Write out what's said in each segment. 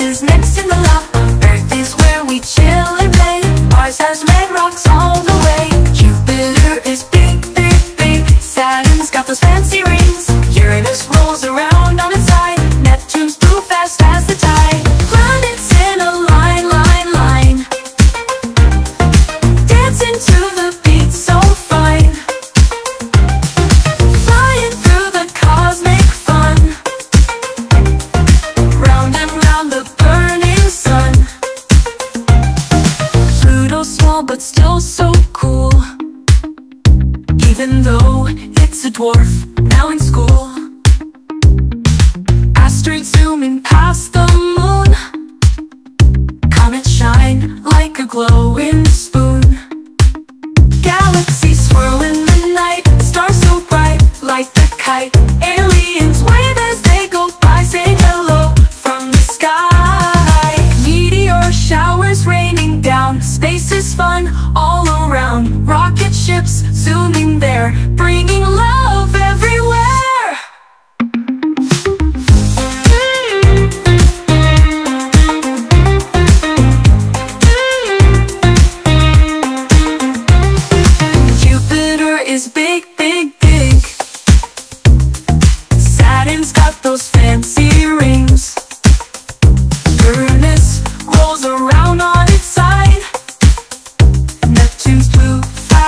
is next in the lot. Earth is where we chill and play. Mars has red rocks all the way. Jupiter is big, big, big. Saturn's got those fancy rings. Uranus rolls around but still so cool. Even though it's a dwarf now in school. Asteroids zooming past the moon. Space is fun all around. Rocket ships zooming there, bringing love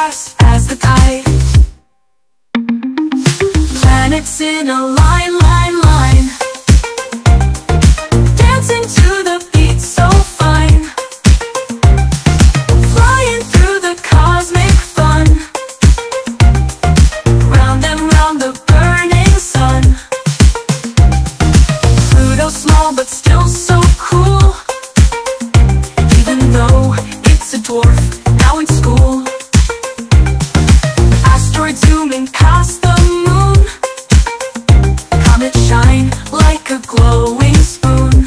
fast as the tide. Planets in a line, line, line. Dancing to the beat so fine. Flying through the cosmic fun. Round and round the burning sun. Pluto's small but still so cool. Even though it's a dwarf Like a glowing spoon.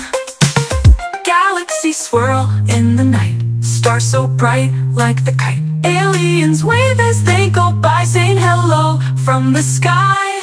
Galaxies swirl in the night. Stars so bright like the kite. Aliens wave as they go by, saying hello from the sky.